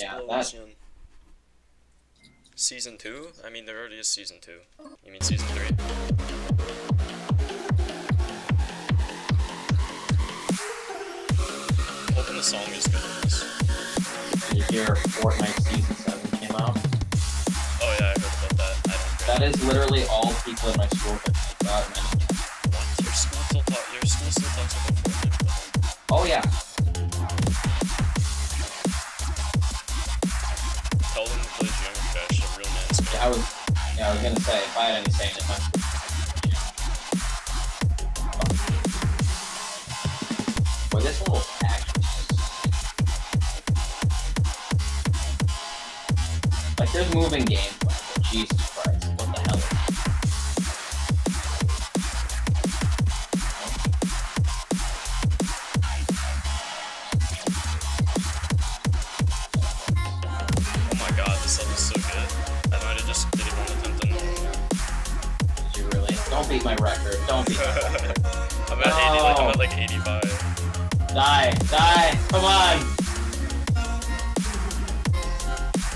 Yeah, Explosion. Season 2? I mean, there already is season 2. You mean season 3? Hoping the song is good in this. Did you hear Fortnite Season 7 came out? Oh yeah, I heard about that. That is literally all people in my school think about. Your school still talk, your school still talks about Fortnite? oh yeah, I was, yeah, I was gonna say if I had any say in it, my Boy, this little action. Like there's moving but Jesus Christ, Don't beat my record. Don't beat. My record. I'm at 80, like, I'm No. at like 85. Die, die, come on.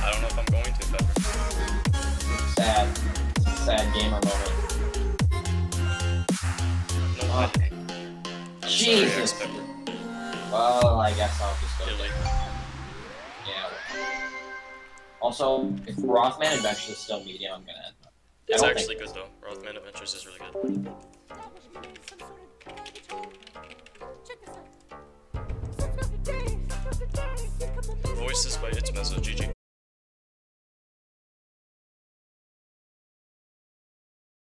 I don't know if I'm going to, Pepper. Sad, sad gamer moment. No, Oh, sorry, Jesus. Well, I guess I'll just go. Dilly. Yeah. Also, if Rothman Adventures is still medium, I'm gonna. I It's actually think, good though. Rothman Adventures is really good. Voices by ItzMezzo GG.